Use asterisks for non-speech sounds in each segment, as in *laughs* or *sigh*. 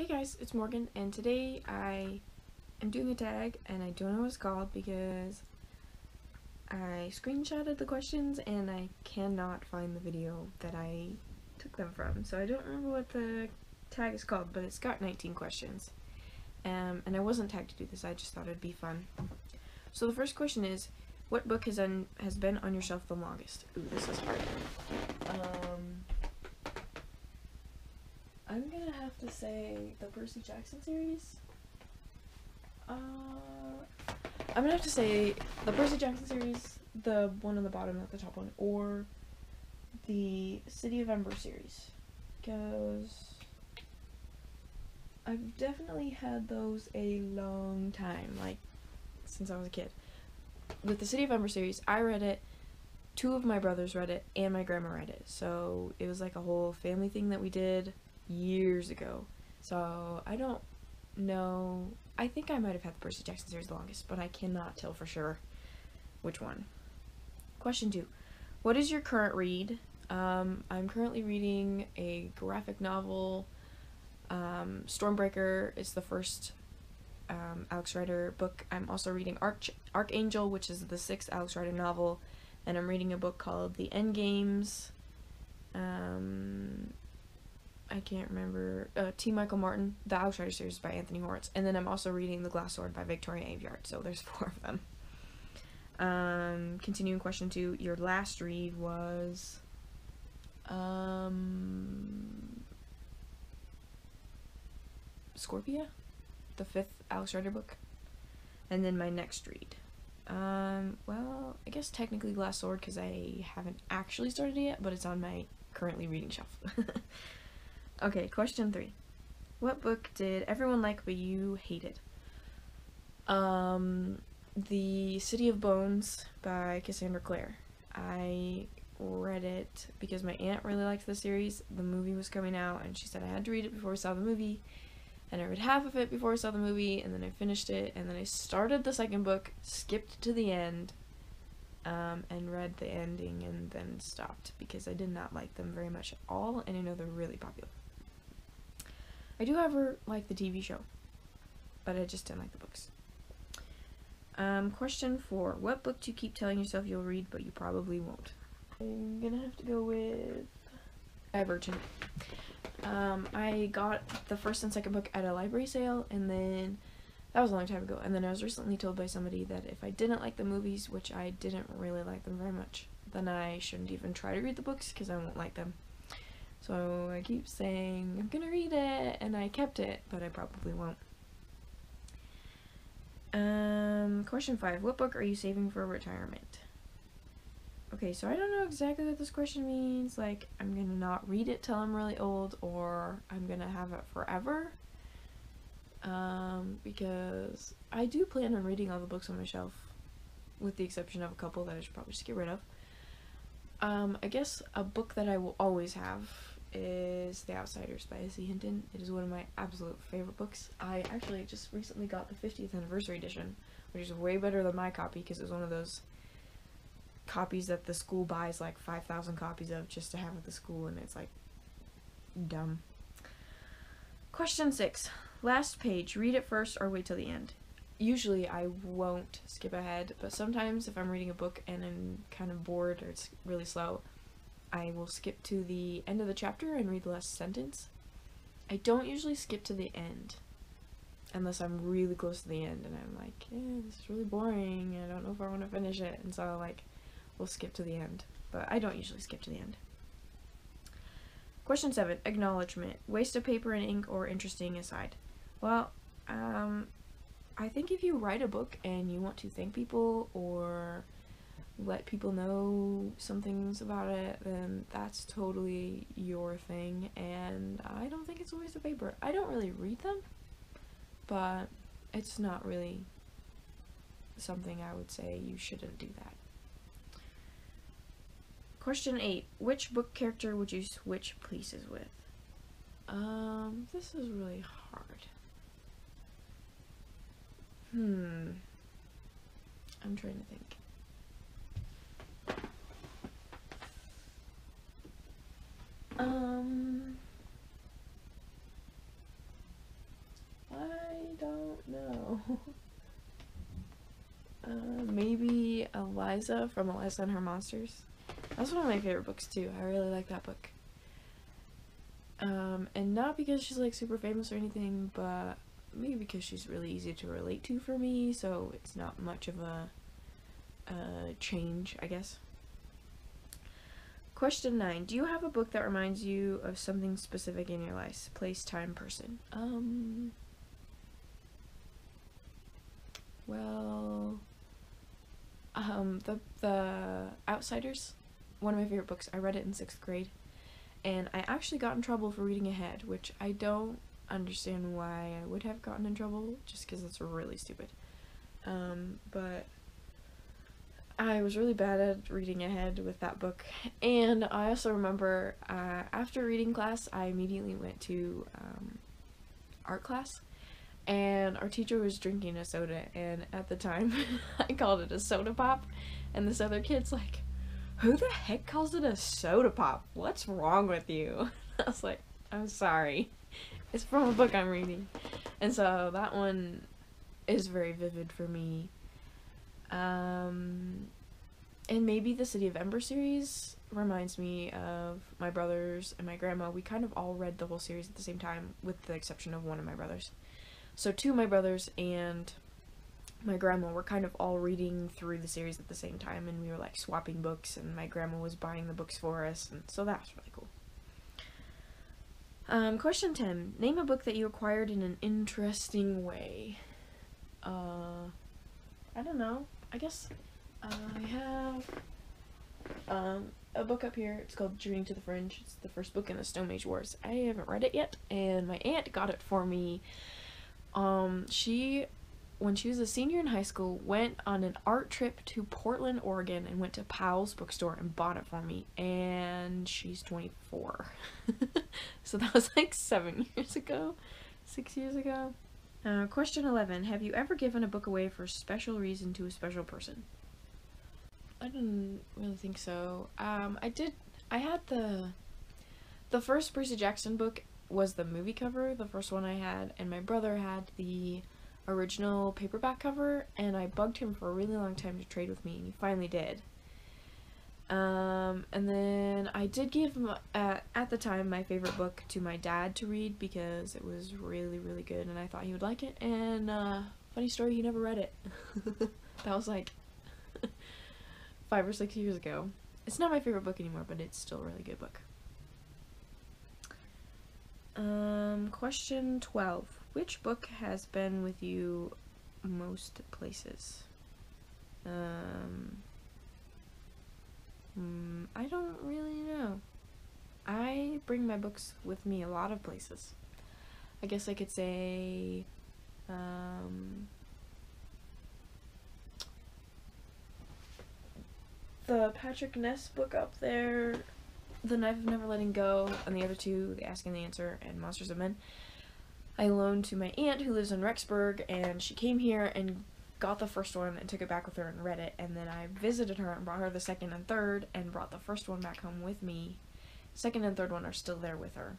Hey guys, it's Morgan, and today I am doing a tag, and I don't know what it's called because I screenshotted the questions and I cannot find the video that I took them from. So I don't remember what the tag is called, but it's got 19 questions. Um, and I wasn't tagged to do this, I just thought it'd be fun. So the first question is, what book has, un has been on your shelf the longest? Ooh, this is hard. Um, I'm gonna have to say the Percy Jackson series. Uh, I'm gonna have to say the Percy Jackson series, the one on the bottom, not the top one, or the City of Ember series, because I've definitely had those a long time, like since I was a kid. With the City of Ember series, I read it. Two of my brothers read it, and my grandma read it. So it was like a whole family thing that we did years ago. So I don't know. I think I might have had the Percy Jackson series the longest, but I cannot tell for sure which one. Question two. What is your current read? Um, I'm currently reading a graphic novel. Um, Stormbreaker is the first um, Alex Rider book. I'm also reading Arch Archangel, which is the sixth Alex Rider novel, and I'm reading a book called The End Games. Um, I can't remember, uh, T. Michael Martin, the Outsider series by Anthony Horowitz, and then I'm also reading The Glass Sword by Victoria Aveyard, so there's *laughs* four of them. Um, continuing question two, your last read was, um, Scorpia, the fifth Alex Rider book, and then my next read. Um, well, I guess technically Glass Sword because I haven't actually started it yet, but it's on my currently reading shelf. *laughs* Okay, question three. What book did everyone like but you hated? Um, The City of Bones by Cassandra Clare. I read it because my aunt really liked the series. The movie was coming out and she said I had to read it before I saw the movie. And I read half of it before I saw the movie and then I finished it and then I started the second book, skipped to the end, um, and read the ending and then stopped because I did not like them very much at all and I know they're really popular. I do, however, like the TV show, but I just didn't like the books. Um, question four. What book do you keep telling yourself you'll read, but you probably won't? I'm gonna have to go with Divergent. Um, I got the first and second book at a library sale, and then that was a long time ago. And then I was recently told by somebody that if I didn't like the movies, which I didn't really like them very much, then I shouldn't even try to read the books because I won't like them. So I keep saying, I'm gonna read it, and I kept it, but I probably won't. Um, question five. What book are you saving for retirement? Okay, so I don't know exactly what this question means. Like, I'm gonna not read it till I'm really old, or I'm gonna have it forever. Um, because I do plan on reading all the books on my shelf, with the exception of a couple that I should probably just get rid of. Um, I guess a book that I will always have is The Outsiders by S.E. Hinton. It is one of my absolute favorite books. I actually just recently got the 50th anniversary edition, which is way better than my copy because it was one of those copies that the school buys like 5,000 copies of just to have at the school, and it's like dumb. Question 6. Last page. Read it first or wait till the end. Usually I won't skip ahead, but sometimes if I'm reading a book and I'm kind of bored or it's really slow, I will skip to the end of the chapter and read the last sentence. I don't usually skip to the end unless I'm really close to the end and I'm like, yeah, this is really boring. I don't know if I want to finish it. And so I like, we'll skip to the end. But I don't usually skip to the end. Question 7. Acknowledgement. Waste of paper and ink or interesting aside. Well, um, I think if you write a book and you want to thank people or let people know some things about it, then that's totally your thing. And I don't think it's a waste of paper. I don't really read them, but it's not really something I would say you shouldn't do that. Question 8. Which book character would you switch places with? Um, this is really hard. Hmm. I'm trying to think. Um. no. *laughs* Uh, maybe Eliza from Eliza and Her Monsters. That's one of my favorite books too. I really like that book. Um, and not because she's like super famous or anything, but maybe because she's really easy to relate to for me, so it's not much of a, a change, I guess. Question 9. Do you have a book that reminds you of something specific in your life? Place, time, person. Um. Well, um, the the Outsiders, one of my favorite books. I read it in sixth grade, and I actually got in trouble for reading ahead, which I don't understand why I would have gotten in trouble, just because it's really stupid. Um, but I was really bad at reading ahead with that book, and I also remember uh, after reading class, I immediately went to um, art class. And our teacher was drinking a soda and at the time *laughs* I called it a soda pop. And this other kid's like who the heck calls it a soda pop? What's wrong with you? *laughs* I was like I'm sorry. It's from a book I'm reading. And so that one is very vivid for me um and maybe the City of Ember series reminds me of my brothers and my grandma we kind of all read the whole series at the same time with the exception of one of my brothers so two of my brothers and my grandma were kind of all reading through the series at the same time and we were like swapping books and my grandma was buying the books for us and so that was really cool. Um, question 10. Name a book that you acquired in an interesting way. Uh, I don't know. I guess I have um, a book up here. It's called Journey to the Fringe. It's the first book in the Stone Age Wars. I haven't read it yet, and my aunt got it for me um, she, when she was a senior in high school, went on an art trip to Portland, Oregon, and went to Powell's bookstore and bought it for me. And she's 24. *laughs* so that was like seven *laughs* years ago, six years ago. Uh, question 11. Have you ever given a book away for a special reason to a special person? I didn't really think so. Um, I did. I had the the first Percy Jackson book was the movie cover, the first one I had, and my brother had the original paperback cover, and I bugged him for a really long time to trade with me, and he finally did. Um, and then I did give, uh, at the time, my favorite book to my dad to read because it was really, really good, and I thought he would like it, and, uh, funny story, he never read it. *laughs* that was like *laughs* five or six years ago. It's not my favorite book anymore, but it's still a really good book. Um, question 12. Which book has been with you most places? Um, mm, I don't really know. I bring my books with me a lot of places. I guess I could say, um, the Patrick Ness book up there the Knife of Never Letting Go, and the other two, The Ask and the Answer and Monsters of Men, I loaned to my aunt who lives in Rexburg, and she came here and got the first one and took it back with her and read it, and then I visited her and brought her the second and third, and brought the first one back home with me. Second and third one are still there with her.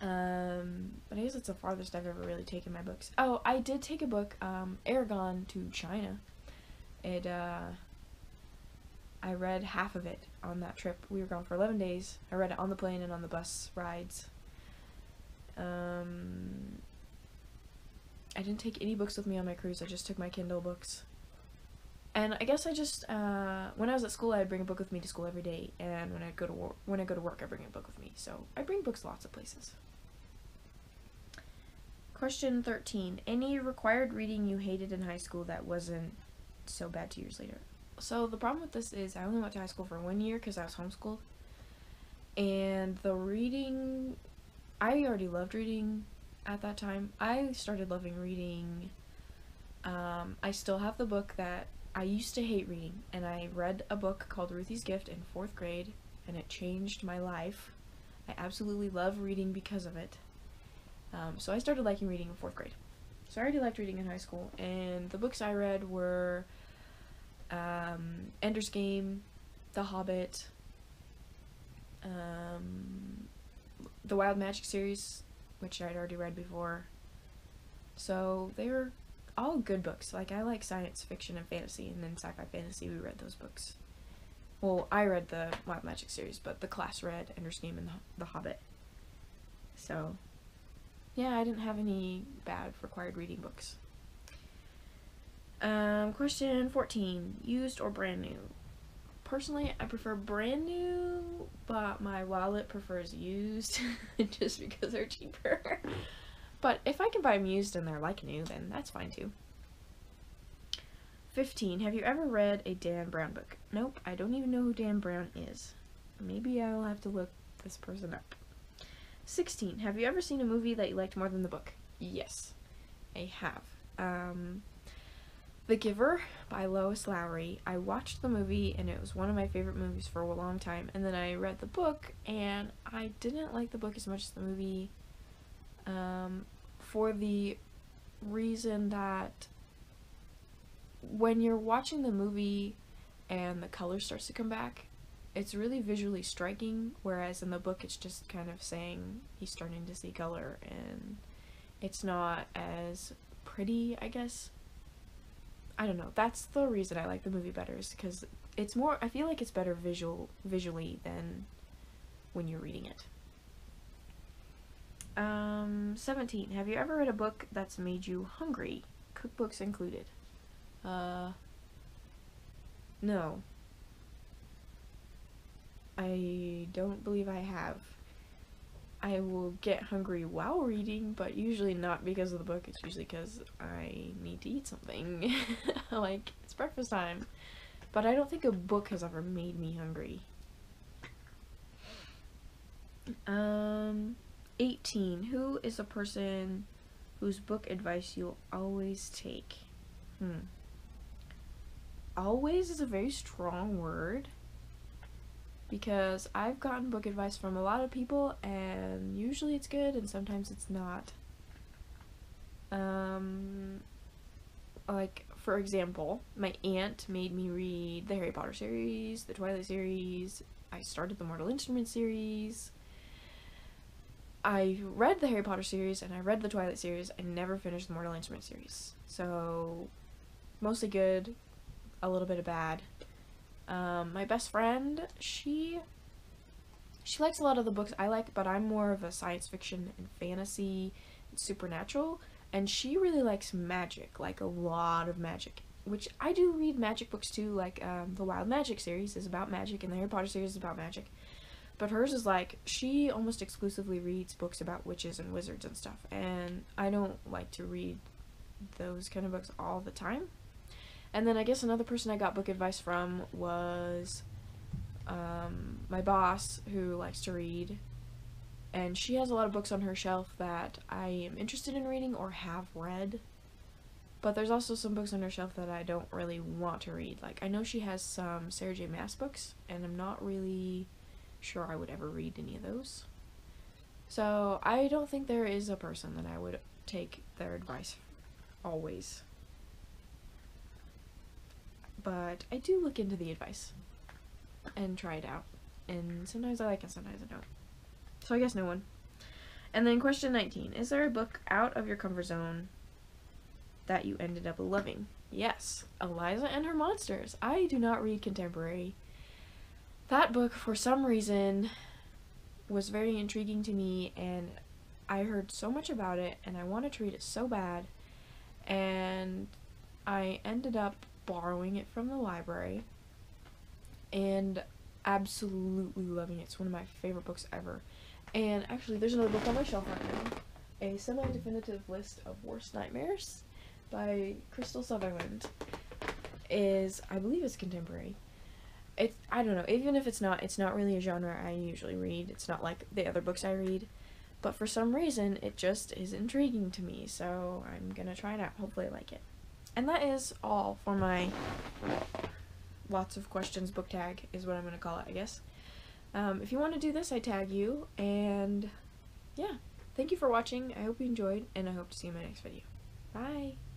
Um, but I guess it's the farthest I've ever really taken my books. Oh, I did take a book, um, Eragon to China. It, uh, I read half of it on that trip. We were gone for 11 days. I read it on the plane and on the bus rides. Um, I didn't take any books with me on my cruise. I just took my Kindle books. And I guess I just uh, when I was at school, I'd bring a book with me to school every day, and when I go to work, when I go to work, I bring a book with me. So I bring books lots of places. Question 13. Any required reading you hated in high school that wasn't so bad two years later? So the problem with this is I only went to high school for one year because I was homeschooled. And the reading, I already loved reading at that time. I started loving reading. Um, I still have the book that I used to hate reading, and I read a book called Ruthie's Gift in fourth grade, and it changed my life. I absolutely love reading because of it. Um, so I started liking reading in fourth grade. So I already liked reading in high school, and the books I read were um, Ender's Game, The Hobbit, um, the Wild Magic series, which I'd already read before, So they were all good books. Like I like science fiction and fantasy, and then sci-fi fantasy. We read those books. Well, I read the Wild Magic series, but the class read Ender's Game and The Hobbit. So, yeah, I didn't have any bad required reading books. Um, question 14. Used or brand new? Personally, I prefer brand new, but my wallet prefers used *laughs* just because they're cheaper. but if I can buy them used and they're like new, then that's fine too. 15. Have you ever read a Dan Brown book? Nope, I don't even know who Dan Brown is. Maybe I'll have to look this person up. 16. Have you ever seen a movie that you liked more than the book? Yes, I have. Um, the Giver by Lois Lowry. I watched the movie and it was one of my favorite movies for a long time. And then I read the book and I didn't like the book as much as the movie um, for the reason that when you're watching the movie and the color starts to come back, it's really visually striking, whereas in the book it's just kind of saying he's starting to see color and it's not as pretty, I guess. I don't know. That's the reason I like the movie better is because it's more I feel like it's better visual visually than when you're reading it. Um 17. Have you ever read a book that's made you hungry? Cookbooks included. Uh, no. I don't believe I have. I will get hungry while reading, but usually not because of the book. It's usually because I need to eat something. *laughs* like, it's breakfast time. But I don't think a book has ever made me hungry. Um, 18. Who is a person whose book advice you'll always take? Hmm always is a very strong word because I've gotten book advice from a lot of people and usually it's good and sometimes it's not. Um, like, for example, my aunt made me read the Harry Potter series, the Twilight series, I started the Mortal Instruments series. I read the Harry Potter series and I read the Twilight series. I never finished the Mortal Instruments series. So, mostly good, a little bit of bad. Um, my best friend, she she likes a lot of the books I like, but I'm more of a science fiction and fantasy and supernatural, and she really likes magic, like a lot of magic. Which I do read magic books too, like um, the Wild Magic series is about magic, and the Harry Potter series is about magic. But hers is like she almost exclusively reads books about witches and wizards and stuff, and I don't like to read those kind of books all the time. And then I guess another person I got book advice from was um, my boss, who likes to read. And she has a lot of books on her shelf that I am interested in reading or have read. But there's also some books on her shelf that I don't really want to read. Like, I know she has some Sarah J. Maas books, and I'm not really sure I would ever read any of those. So, I don't think there is a person that I would take their advice always but I do look into the advice and try it out. And sometimes I like it, sometimes I don't. So I guess no one. And then question 19. Is there a book out of your comfort zone that you ended up loving? Yes. Eliza and Her Monsters. I do not read contemporary. That book, for some reason, was very intriguing to me and I heard so much about it and I wanted to read it so bad. And I ended up borrowing it from the library and absolutely loving it. It's one of my favorite books ever. And actually, there's another book on my shelf right now a semi definitive list of worst nightmares by Krystal Sutherland. Is, I believe it's contemporary. It's, I don't know, even if it's not, it's not really a genre I usually read. It's not like the other books I read. But for some reason, it just is intriguing to me, so I'm gonna try it out. Hopefully, I like it. And that is all for my lots of questions book tag is what I'm going to call it, I guess. Um, if you want to do this, I tag you. And yeah, thank you for watching. I hope you enjoyed, and I hope to see you in my next video. Bye!